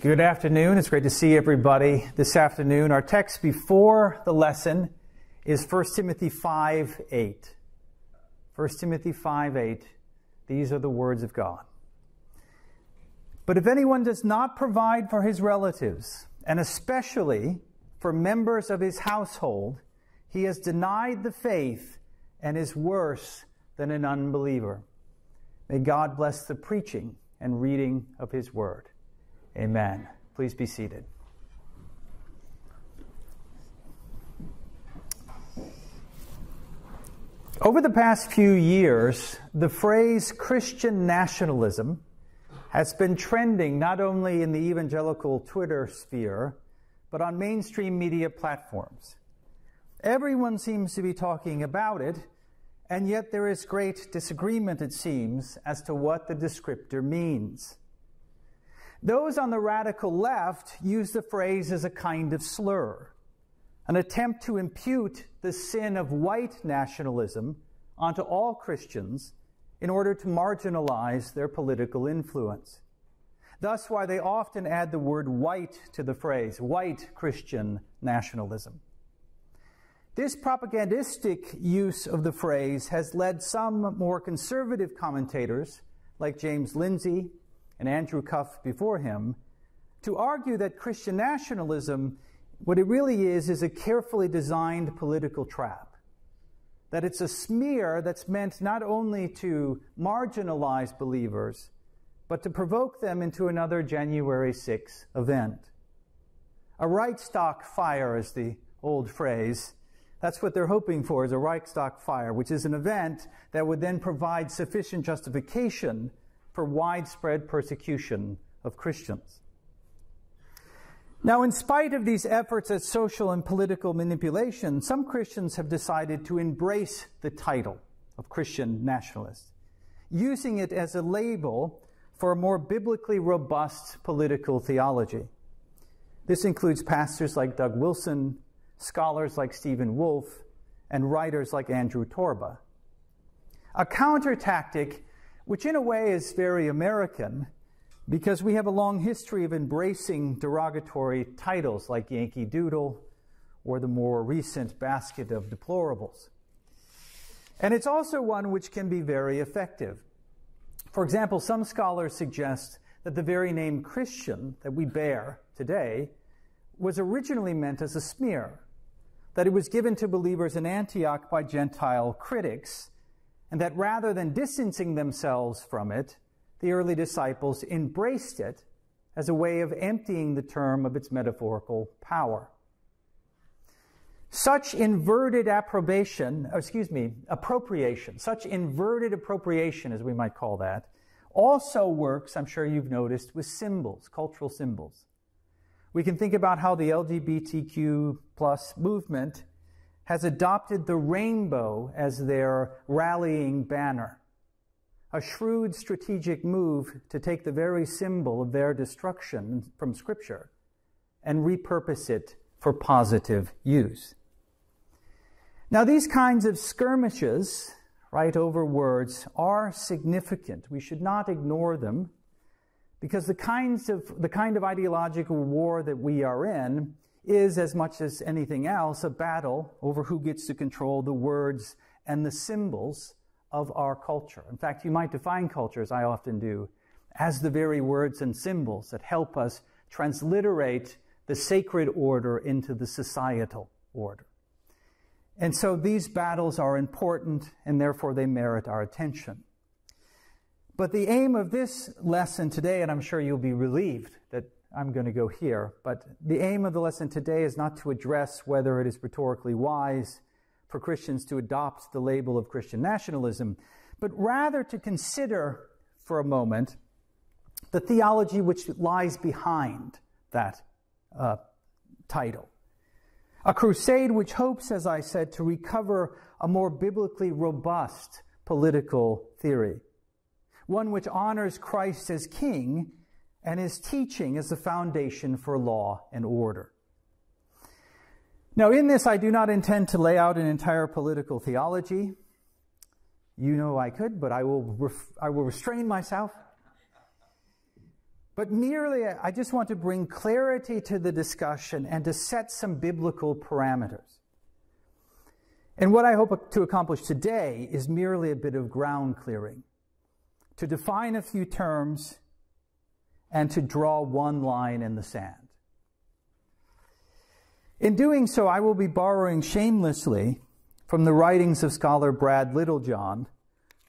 Good afternoon. It's great to see everybody this afternoon. Our text before the lesson is 1 Timothy 5 8. 1 Timothy 5 8. These are the words of God. But if anyone does not provide for his relatives, and especially for members of his household, he has denied the faith and is worse than an unbeliever. May God bless the preaching and reading of his word. Amen. Please be seated. Over the past few years, the phrase Christian nationalism has been trending not only in the evangelical Twitter sphere, but on mainstream media platforms. Everyone seems to be talking about it, and yet there is great disagreement, it seems, as to what the descriptor means. Those on the radical left use the phrase as a kind of slur, an attempt to impute the sin of white nationalism onto all Christians in order to marginalize their political influence. Thus, why they often add the word white to the phrase, white Christian nationalism. This propagandistic use of the phrase has led some more conservative commentators, like James Lindsay and Andrew Cuff before him, to argue that Christian nationalism, what it really is, is a carefully designed political trap. That it's a smear that's meant not only to marginalize believers, but to provoke them into another January 6 event. A Reichstag fire is the old phrase. That's what they're hoping for is a Reichstag fire, which is an event that would then provide sufficient justification for widespread persecution of Christians. Now, in spite of these efforts at social and political manipulation, some Christians have decided to embrace the title of Christian nationalist, using it as a label for a more biblically robust political theology. This includes pastors like Doug Wilson, scholars like Stephen Wolfe, and writers like Andrew Torba. A counter tactic which in a way is very American because we have a long history of embracing derogatory titles like Yankee Doodle or the more recent basket of deplorables. And it's also one which can be very effective. For example, some scholars suggest that the very name Christian that we bear today was originally meant as a smear, that it was given to believers in Antioch by Gentile critics and that rather than distancing themselves from it, the early disciples embraced it as a way of emptying the term of its metaphorical power. Such inverted approbation, oh, excuse me, appropriation, such inverted appropriation, as we might call that, also works, I'm sure you've noticed, with symbols, cultural symbols. We can think about how the LGBTQ plus movement has adopted the rainbow as their rallying banner. A shrewd strategic move to take the very symbol of their destruction from Scripture and repurpose it for positive use. Now, these kinds of skirmishes, right over words, are significant. We should not ignore them because the kinds of the kind of ideological war that we are in is, as much as anything else, a battle over who gets to control the words and the symbols of our culture. In fact, you might define culture, as I often do, as the very words and symbols that help us transliterate the sacred order into the societal order. And so these battles are important and therefore they merit our attention. But the aim of this lesson today, and I'm sure you'll be relieved that I'm going to go here. But the aim of the lesson today is not to address whether it is rhetorically wise for Christians to adopt the label of Christian nationalism, but rather to consider for a moment the theology which lies behind that uh, title. A crusade which hopes, as I said, to recover a more biblically robust political theory. One which honors Christ as king and his teaching is the foundation for law and order. Now, in this, I do not intend to lay out an entire political theology. You know I could, but I will, ref- I will restrain myself. but merely I just want to bring clarity to the discussion and to set some biblical parameters. And what I hope to accomplish today is merely a bit of ground clearing, to define a few terms and to draw one line in the sand. In doing so, I will be borrowing shamelessly from the writings of scholar Brad Littlejohn,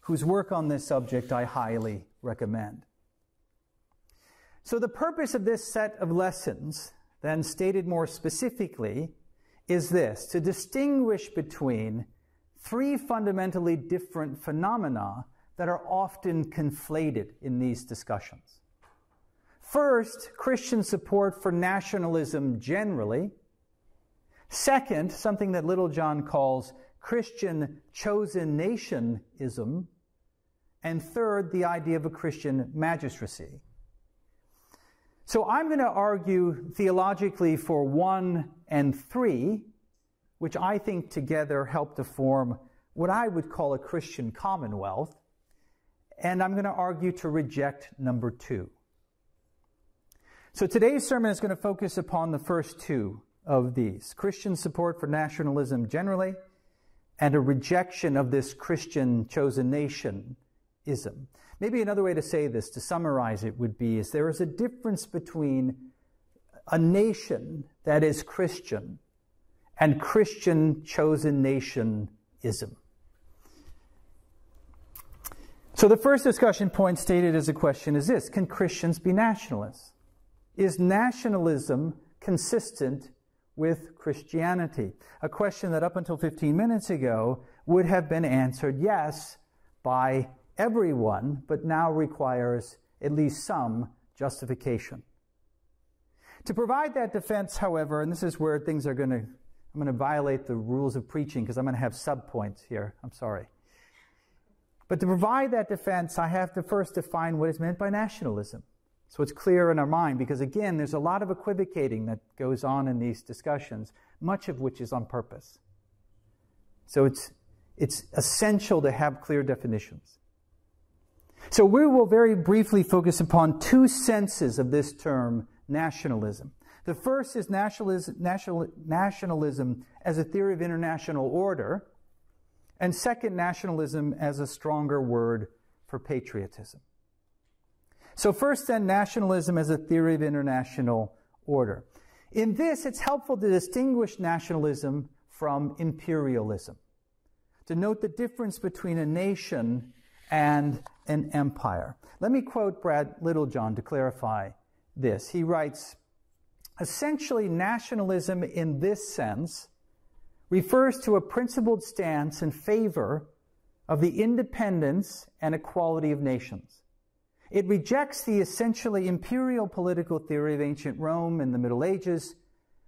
whose work on this subject I highly recommend. So, the purpose of this set of lessons, then stated more specifically, is this to distinguish between three fundamentally different phenomena that are often conflated in these discussions. First, Christian support for nationalism generally. Second, something that Littlejohn calls Christian chosen nationism. And third, the idea of a Christian magistracy. So I'm going to argue theologically for one and three, which I think together help to form what I would call a Christian commonwealth. And I'm going to argue to reject number two. So today's sermon is going to focus upon the first two of these Christian support for nationalism generally, and a rejection of this Christian chosen nation ism. Maybe another way to say this, to summarize it, would be is there is a difference between a nation that is Christian and Christian chosen nationism. So the first discussion point stated as a question is this Can Christians be nationalists? Is nationalism consistent with Christianity? A question that up until 15 minutes ago would have been answered yes by everyone, but now requires at least some justification. To provide that defense, however, and this is where things are going to, I'm going to violate the rules of preaching because I'm going to have subpoints here. I'm sorry. But to provide that defense, I have to first define what is meant by nationalism. So it's clear in our mind because, again, there's a lot of equivocating that goes on in these discussions, much of which is on purpose. So it's, it's essential to have clear definitions. So we will very briefly focus upon two senses of this term, nationalism. The first is nationalism, national, nationalism as a theory of international order, and second, nationalism as a stronger word for patriotism. So, first, then, nationalism as a theory of international order. In this, it's helpful to distinguish nationalism from imperialism, to note the difference between a nation and an empire. Let me quote Brad Littlejohn to clarify this. He writes, essentially, nationalism in this sense refers to a principled stance in favor of the independence and equality of nations. It rejects the essentially imperial political theory of ancient Rome in the Middle Ages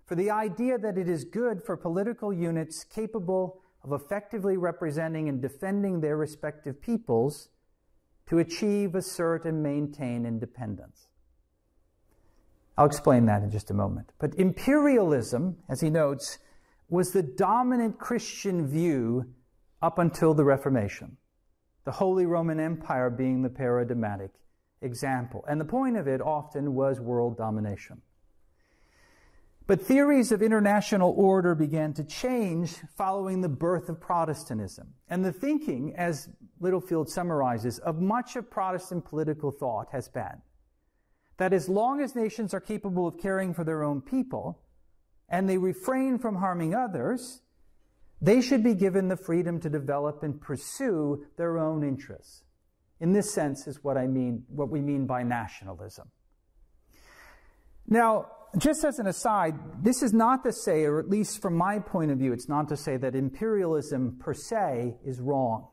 for the idea that it is good for political units capable of effectively representing and defending their respective peoples to achieve, assert, and maintain independence. I'll explain that in just a moment. But imperialism, as he notes, was the dominant Christian view up until the Reformation, the Holy Roman Empire being the paradigmatic example. And the point of it often was world domination. But theories of international order began to change following the birth of Protestantism. And the thinking, as Littlefield summarizes, of much of Protestant political thought has been that as long as nations are capable of caring for their own people and they refrain from harming others, they should be given the freedom to develop and pursue their own interests. In this sense is what I mean, what we mean by nationalism. Now, just as an aside, this is not to say, or at least from my point of view, it's not to say that imperialism per se is wrong.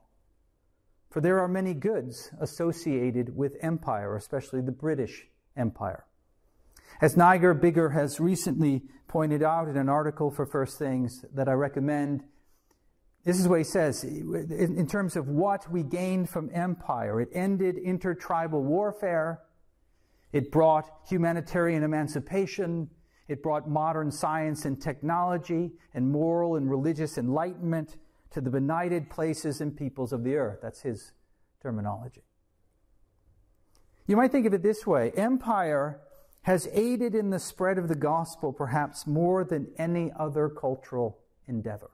For there are many goods associated with empire, especially the British Empire. As Nigel Biggar has recently pointed out in an article for First Things that I recommend, this is what he says in terms of what we gained from empire. It ended intertribal warfare it brought humanitarian emancipation. It brought modern science and technology and moral and religious enlightenment to the benighted places and peoples of the earth. That's his terminology. You might think of it this way empire has aided in the spread of the gospel perhaps more than any other cultural endeavor.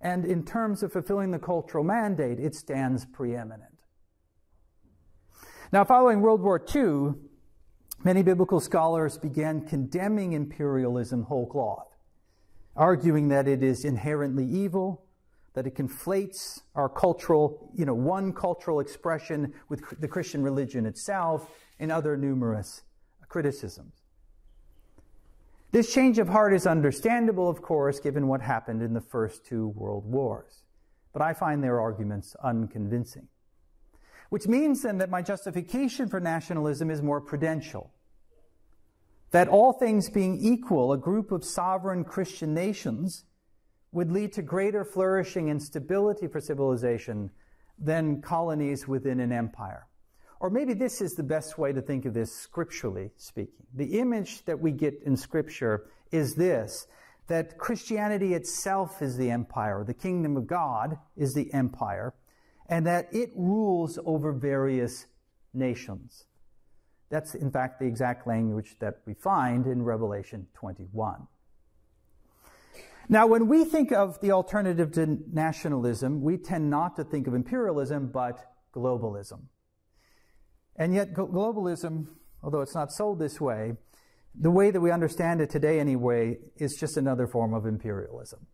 And in terms of fulfilling the cultural mandate, it stands preeminent. Now, following World War II, many biblical scholars began condemning imperialism whole cloth, arguing that it is inherently evil, that it conflates our cultural, you know, one cultural expression with the Christian religion itself, and other numerous criticisms. This change of heart is understandable, of course, given what happened in the first two world wars. But I find their arguments unconvincing. Which means then that my justification for nationalism is more prudential. That all things being equal, a group of sovereign Christian nations would lead to greater flourishing and stability for civilization than colonies within an empire. Or maybe this is the best way to think of this scripturally speaking. The image that we get in scripture is this that Christianity itself is the empire, the kingdom of God is the empire, and that it rules over various nations. That's, in fact, the exact language that we find in Revelation 21. Now, when we think of the alternative to nationalism, we tend not to think of imperialism, but globalism. And yet, globalism, although it's not sold this way, the way that we understand it today, anyway, is just another form of imperialism.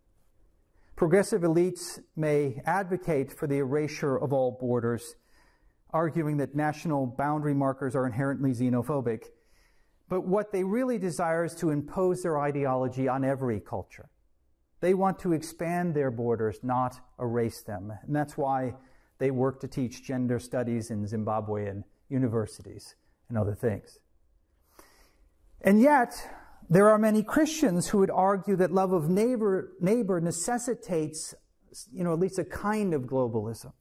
Progressive elites may advocate for the erasure of all borders, arguing that national boundary markers are inherently xenophobic. But what they really desire is to impose their ideology on every culture. They want to expand their borders, not erase them. And that's why they work to teach gender studies in Zimbabwe and universities, and other things. And yet, there are many Christians who would argue that love of neighbor, neighbor necessitates, you know, at least a kind of globalism.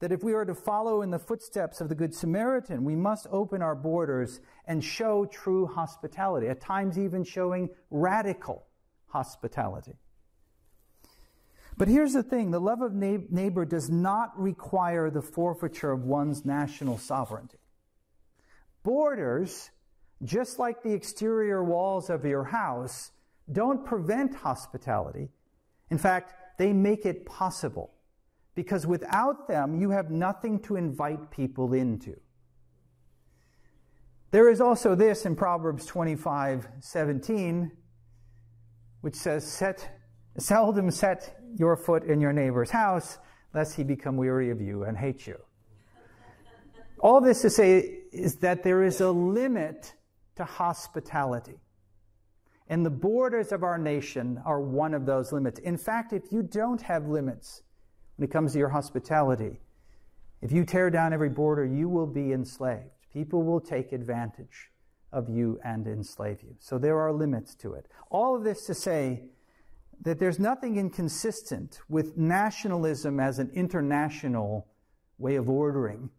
That if we are to follow in the footsteps of the Good Samaritan, we must open our borders and show true hospitality, at times even showing radical hospitality. But here's the thing the love of neighbor does not require the forfeiture of one's national sovereignty. Borders, just like the exterior walls of your house, don't prevent hospitality. In fact, they make it possible. Because without them, you have nothing to invite people into. There is also this in Proverbs 25 17, which says, Set Seldom set your foot in your neighbor's house, lest he become weary of you and hate you. All this to say is that there is a limit to hospitality. And the borders of our nation are one of those limits. In fact, if you don't have limits when it comes to your hospitality, if you tear down every border, you will be enslaved. People will take advantage of you and enslave you. So there are limits to it. All of this to say that there's nothing inconsistent with nationalism as an international way of ordering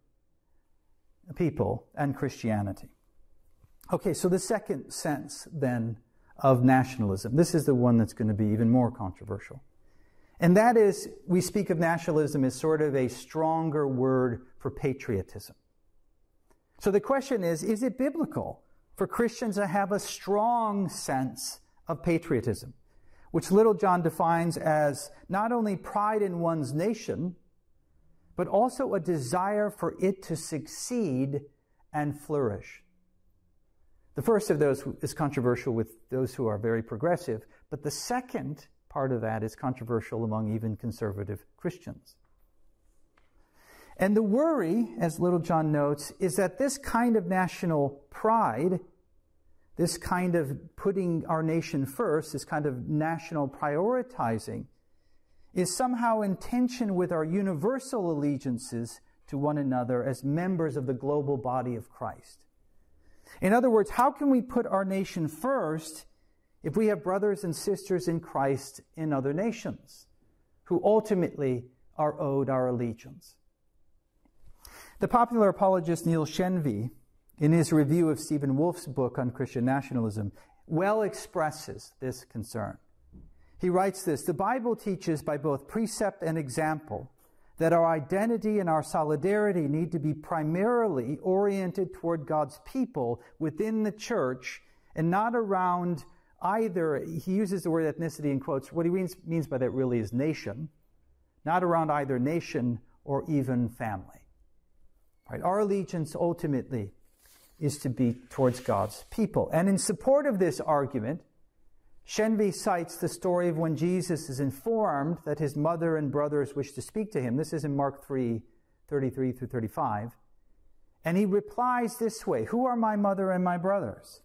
people and Christianity. Okay, so the second sense then of nationalism, this is the one that's going to be even more controversial. And that is, we speak of nationalism as sort of a stronger word for patriotism. So the question is, is it biblical for Christians to have a strong sense of patriotism? Which Littlejohn defines as not only pride in one's nation, but also a desire for it to succeed and flourish. The first of those is controversial with those who are very progressive, but the second part of that is controversial among even conservative Christians. And the worry, as Littlejohn notes, is that this kind of national pride this kind of putting our nation first, this kind of national prioritizing, is somehow in tension with our universal allegiances to one another as members of the global body of Christ. In other words, how can we put our nation first if we have brothers and sisters in Christ in other nations who ultimately are owed our allegiance? The popular apologist Neil Shenvi in his review of Stephen Wolfe's book on Christian nationalism, well expresses this concern. He writes this The Bible teaches by both precept and example that our identity and our solidarity need to be primarily oriented toward God's people within the church and not around either, he uses the word ethnicity in quotes. What he means, means by that really is nation, not around either nation or even family. Right? Our allegiance ultimately is to be towards God's people. And in support of this argument, Shenvi cites the story of when Jesus is informed that his mother and brothers wish to speak to him. This is in Mark 3 33 through 35. And he replies this way Who are my mother and my brothers?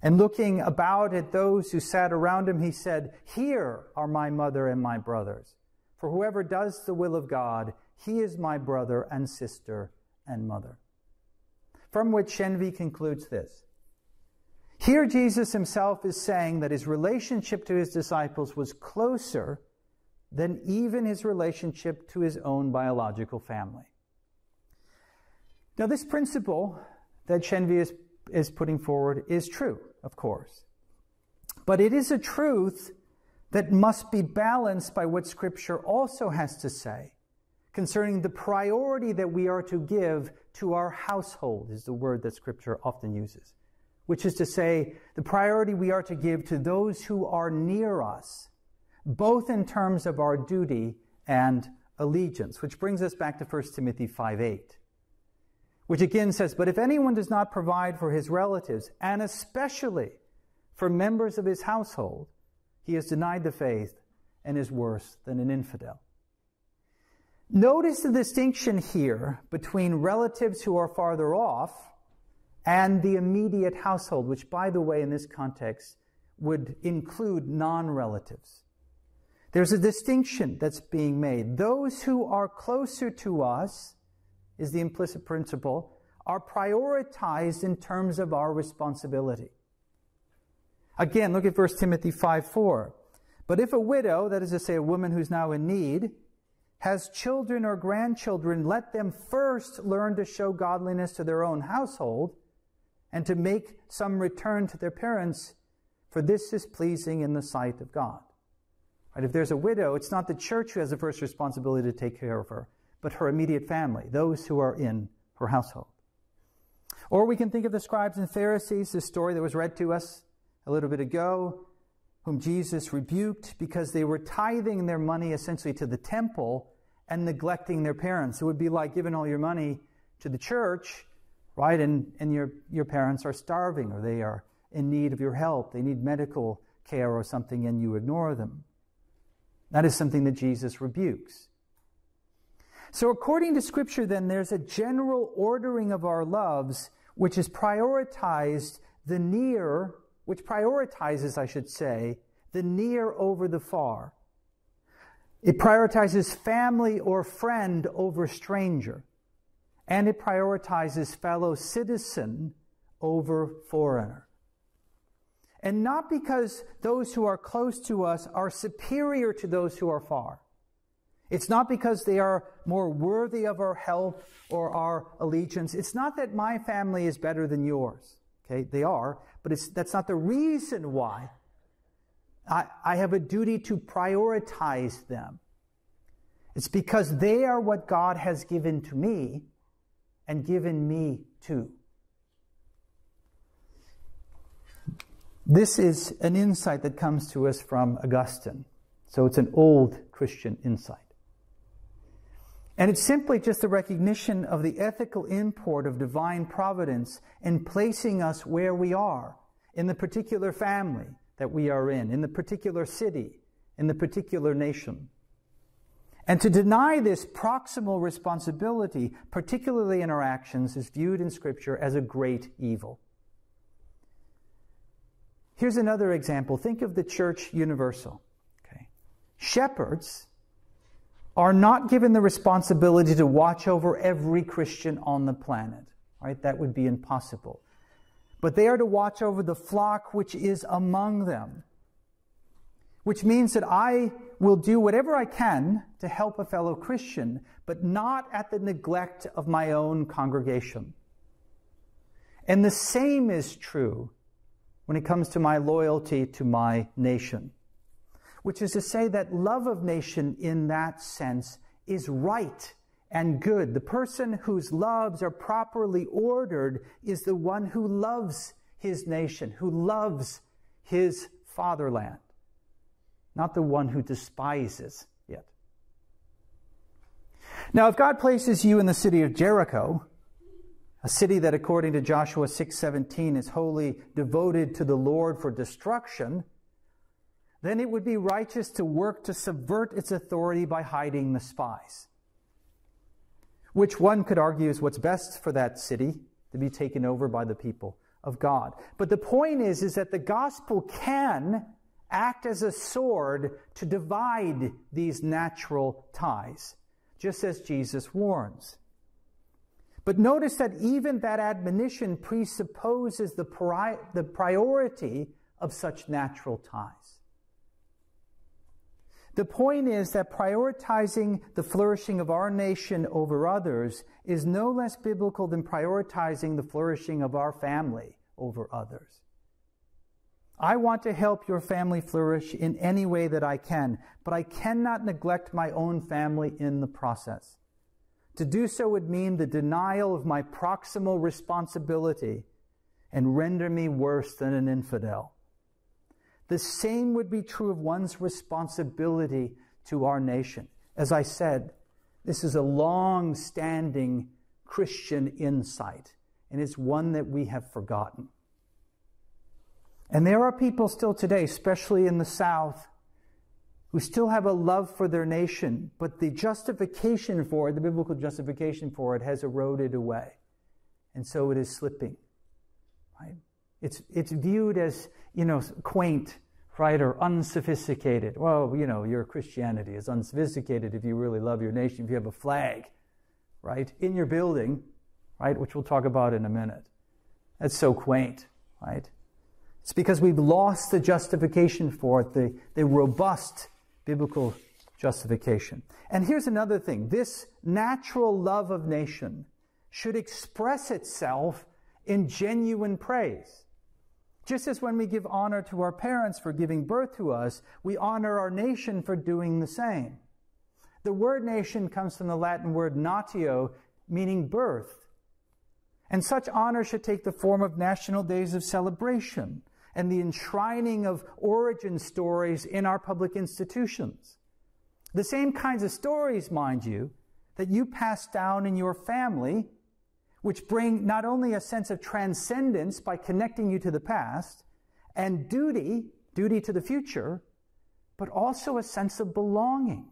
And looking about at those who sat around him, he said, Here are my mother and my brothers. For whoever does the will of God, he is my brother and sister and mother. From which Shenvi concludes this here, Jesus himself is saying that his relationship to his disciples was closer than even his relationship to his own biological family. Now, this principle that Shenvi is, is putting forward is true, of course. But it is a truth that must be balanced by what Scripture also has to say concerning the priority that we are to give to our household, is the word that Scripture often uses which is to say, the priority we are to give to those who are near us, both in terms of our duty and allegiance, which brings us back to 1 Timothy 5 8, which again says, But if anyone does not provide for his relatives, and especially for members of his household, he has denied the faith and is worse than an infidel. Notice the distinction here between relatives who are farther off and the immediate household, which, by the way, in this context, would include non relatives. There's a distinction that's being made. Those who are closer to us, is the implicit principle, are prioritized in terms of our responsibility. Again, look at 1 Timothy 5 4. But if a widow, that is to say, a woman who's now in need, has children or grandchildren, let them first learn to show godliness to their own household and to make some return to their parents, for this is pleasing in the sight of God. Right? If there's a widow, it's not the church who has the first responsibility to take care of her, but her immediate family, those who are in her household. Or we can think of the scribes and Pharisees, the story that was read to us a little bit ago, whom Jesus rebuked because they were tithing their money essentially to the temple and neglecting their parents. It would be like giving all your money to the church right? And, and your, your parents are starving or they are in need of your help. They need medical care or something and you ignore them. That is something that Jesus rebukes. So, according to Scripture, then, there's a general ordering of our loves which is prioritized the near, which prioritizes, I should say, the near over the far. It prioritizes family or friend over stranger and it prioritizes fellow citizen over foreigner. And not because those who are close to us are superior to those who are far. It's not because they are more worthy of our help or our allegiance. It's not that my family is better than yours. Okay, they are, but that's not the reason why. I, I have a duty to prioritize them. It's because they are what God has given to me, and given me too. This is an insight that comes to us from Augustine. So it's an old Christian insight. And it's simply just a recognition of the ethical import of divine providence in placing us where we are, in the particular family that we are in, in the particular city, in the particular nation. And to deny this proximal responsibility, particularly in our actions, is viewed in Scripture as a great evil. Here's another example. Think of the church universal. Okay. Shepherds are not given the responsibility to watch over every Christian on the planet. Right? That would be impossible. But they are to watch over the flock which is among them which means that I will do whatever I can to help a fellow Christian, but not at the neglect of my own congregation. And the same is true when it comes to my loyalty to my nation, which is to say that love of nation in that sense is right and good. The person whose loves are properly ordered is the one who loves his nation, who loves his fatherland, not the one who despises it. Now, if God places you in the city of Jericho, a city that according to Joshua 6:17 is wholly devoted to the Lord for destruction, then it would be righteous to work to subvert its authority by hiding the spies. Which one could argue is what's best for that city to be taken over by the people of God. But the point is, is that the gospel can act as a sword to divide these natural ties, just as Jesus warns. But notice that even that admonition presupposes the, pri- the priority of such natural ties. The point is that prioritizing the flourishing of our nation over others is no less biblical than prioritizing the flourishing of our family over others. I want to help your family flourish in any way that I can, but I cannot neglect my own family in the process. To do so would mean the denial of my proximal responsibility and render me worse than an infidel. The same would be true of one's responsibility to our nation. As I said, this is a long standing Christian insight, and it's one that we have forgotten. And there are people still today, especially in the South, who still have a love for their nation, but the justification for it, the biblical justification for it, has eroded away. And so it is slipping. Right? It's, it's viewed as, you know, quaint, right, or unsophisticated. Well, you know, your Christianity is unsophisticated if you really love your nation, if you have a flag, right, in your building, right, which we'll talk about in a minute. That's so quaint, right? It's because we've lost the justification for it, the, the robust biblical justification. And here's another thing this natural love of nation should express itself in genuine praise. Just as when we give honor to our parents for giving birth to us, we honor our nation for doing the same. The word nation comes from the Latin word natio, meaning birth. And such honor should take the form of national days of celebration and the enshrining of origin stories in our public institutions. The same kinds of stories, mind you, that you pass down in your family, which bring not only a sense of transcendence by connecting you to the past, and duty, duty to the future, but also a sense of belonging.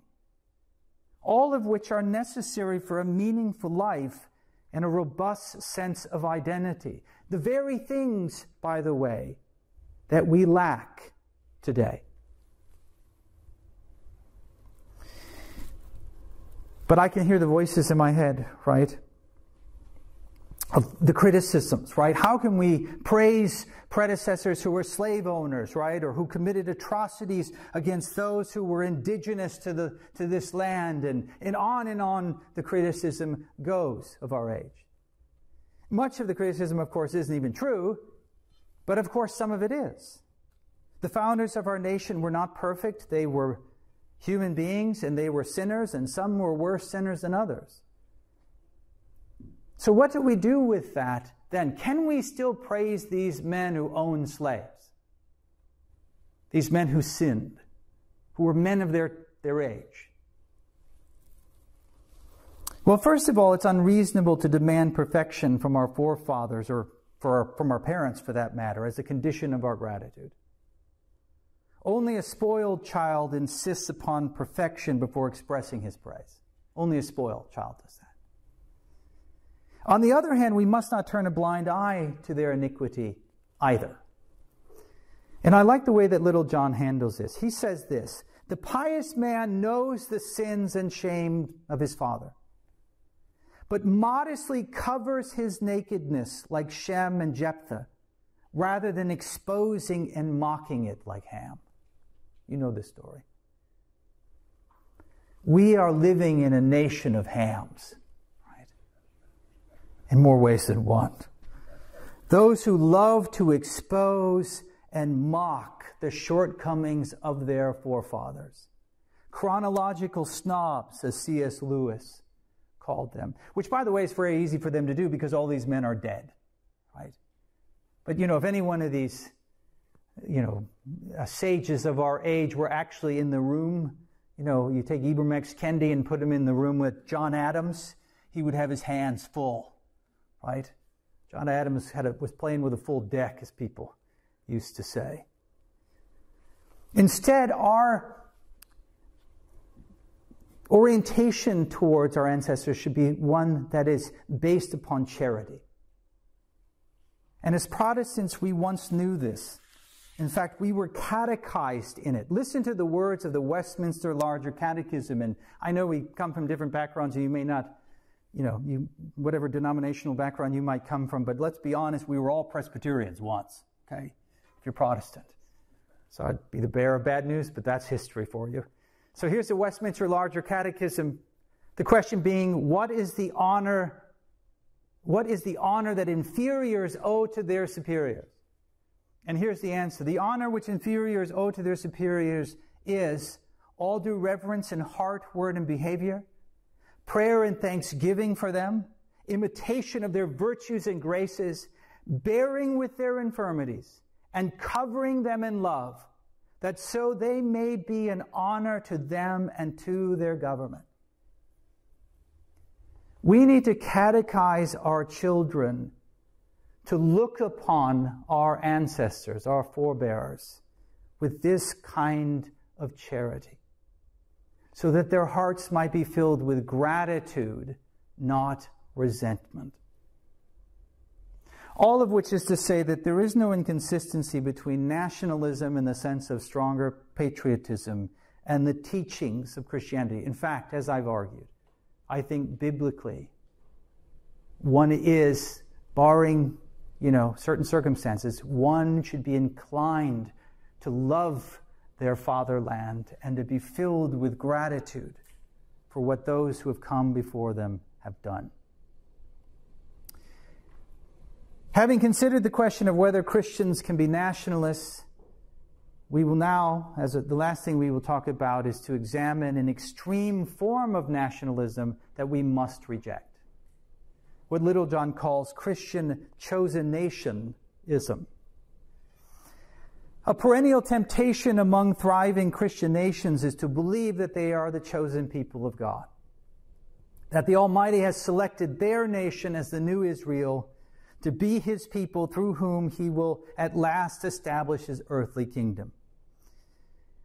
All of which are necessary for a meaningful life and a robust sense of identity. The very things, by the way, that we lack today. But I can hear the voices in my head, right? Of the criticisms, right? How can we praise predecessors who were slave owners, right? Or who committed atrocities against those who were indigenous to, the, to this land? And, and on and on the criticism goes of our age. Much of the criticism, of course, isn't even true. But of course, some of it is. The founders of our nation were not perfect. They were human beings and they were sinners, and some were worse sinners than others. So, what do we do with that then? Can we still praise these men who owned slaves? These men who sinned, who were men of their, their age? Well, first of all, it's unreasonable to demand perfection from our forefathers or our, from our parents for that matter, as a condition of our gratitude. Only a spoiled child insists upon perfection before expressing his praise. Only a spoiled child does that. On the other hand, we must not turn a blind eye to their iniquity either. And I like the way that Littlejohn handles this. He says this The pious man knows the sins and shame of his father but modestly covers his nakedness like Shem and Japheth, rather than exposing and mocking it like Ham. You know this story. We are living in a nation of hams? In more ways than one. Those who love to expose and mock the shortcomings of their forefathers chronological snobs, as C.S. Lewis called them, which, by the way, is very easy for them to do because all these men are dead, right? But, you know, if any one of these, you know, sages of our age were actually in the room, you know, you take Ibram X. Kendi and put him in the room with John Adams, he would have his hands full, right? John Adams had a, was playing with a full deck, as people used to say. Instead, our orientation towards our ancestors should be one that is based upon charity. And as Protestants, we once knew this. In fact, we were catechized in it. Listen to the words of the Westminster Larger Catechism. And I know we come from different backgrounds, and you may not, you know, you, whatever denominational background you might come from, but let's be honest, we were all Presbyterians once, okay, if you're Protestant. So I'd be the bearer of bad news, but that's history for you. So here's the Westminster Larger Catechism. The question being, what is the honor, what is the honor that inferiors owe to their superiors? And here's the answer. The honor which inferiors owe to their superiors is all due reverence in heart, word, and behavior, prayer and thanksgiving for them, imitation of their virtues and graces, bearing with their infirmities, and covering them in love, that so they may be an honor to them and to their government. We need to catechize our children to look upon our ancestors, our forebears, with this kind of charity, so that their hearts might be filled with gratitude, not resentment. All of which is to say that there is no inconsistency between nationalism in the sense of stronger patriotism and the teachings of Christianity. In fact, as I've argued, I think biblically, one is, barring you know, certain circumstances, one should be inclined to love their fatherland and to be filled with gratitude for what those who have come before them have done. Having considered the question of whether Christians can be nationalists, we will now, as the last thing we will talk about, is to examine an extreme form of nationalism that we must reject what Littlejohn calls Christian chosen nationism. A perennial temptation among thriving Christian nations is to believe that they are the chosen people of God, that the Almighty has selected their nation as the new Israel to be his people through whom he will at last establish his earthly kingdom.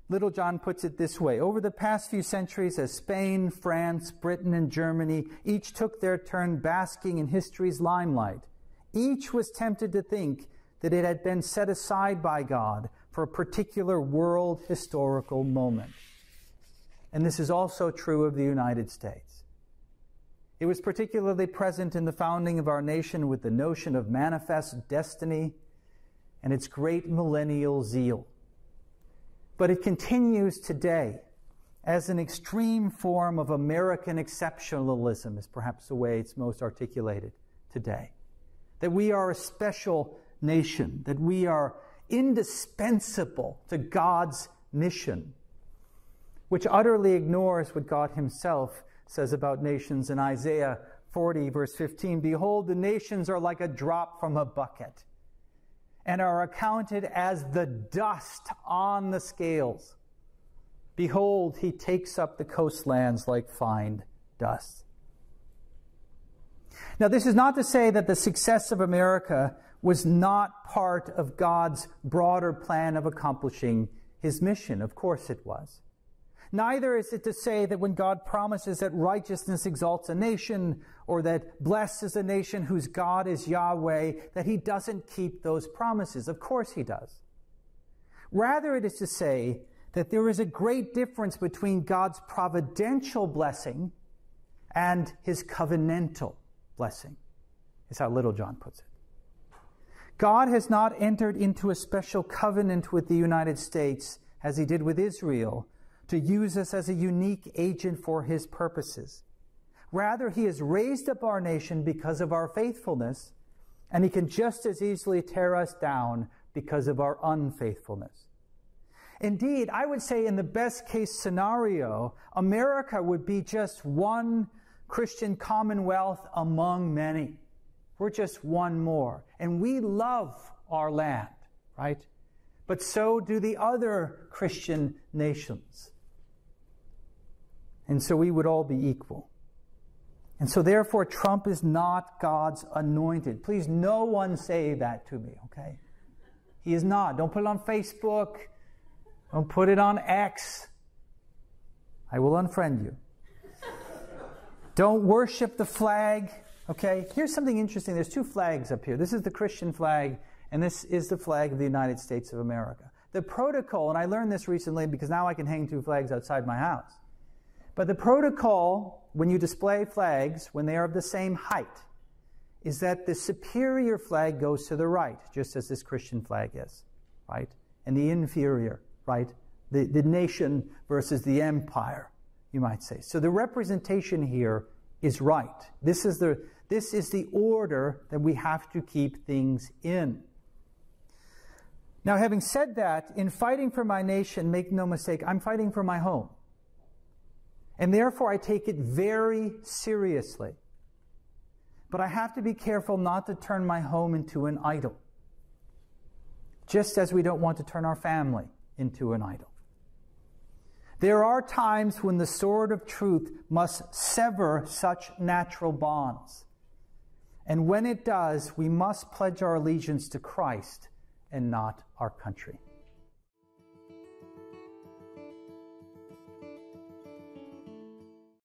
Littlejohn puts it this way Over the past few centuries, as Spain, France, Britain, and Germany each took their turn basking in history's limelight, each was tempted to think that it had been set aside by God for a particular world historical moment. And this is also true of the United States. It was particularly present in the founding of our nation with the notion of manifest destiny and its great millennial zeal. But it continues today as an extreme form of American exceptionalism, is perhaps the way it's most articulated today. That we are a special nation, that we are indispensable to God's mission, which utterly ignores what God Himself says about nations in Isaiah 40, verse 15 Behold, the nations are like a drop from a bucket and are accounted as the dust on the scales. Behold, he takes up the coastlands like fine dust. Now, this is not to say that the success of America was not part of God's broader plan of accomplishing his mission. Of course it was. Neither is it to say that when God promises that righteousness exalts a nation or that blesses a nation whose God is Yahweh, that he doesn't keep those promises. Of course he does. Rather, it is to say that there is a great difference between God's providential blessing and his covenantal blessing, is how Littlejohn puts it. God has not entered into a special covenant with the United States as he did with Israel to use us as a unique agent for his purposes. Rather, he has raised up our nation because of our faithfulness, and he can just as easily tear us down because of our unfaithfulness. Indeed, I would say in the best case scenario, America would be just one Christian commonwealth among many. We're just one more. And we love our land, right? But so do the other Christian nations. And so we would all be equal. And so, therefore, Trump is not God's anointed. Please, no one say that to me, okay? He is not. Don't put it on Facebook. Don't put it on X. I will unfriend you. Don't worship the flag, okay? Here's something interesting. There's two flags up here. This is the Christian flag, and this is the flag of the United States of America. The protocol, and I learned this recently because now I can hang two flags outside my house. But the protocol, when you display flags, when they are of the same height, is that the superior flag goes to the right, just as this Christian flag is, right? And the inferior, right? The, the nation versus the empire, you might say. So the representation here is right. This is the, this is the order that we have to keep things in. Now, having said that, in fighting for my nation, make no mistake, I'm fighting for my home. And therefore, I take it very seriously. But I have to be careful not to turn my home into an idol, just as we don't want to turn our family into an idol. There are times when the sword of truth must sever such natural bonds. And when it does, we must pledge our allegiance to Christ and not our country.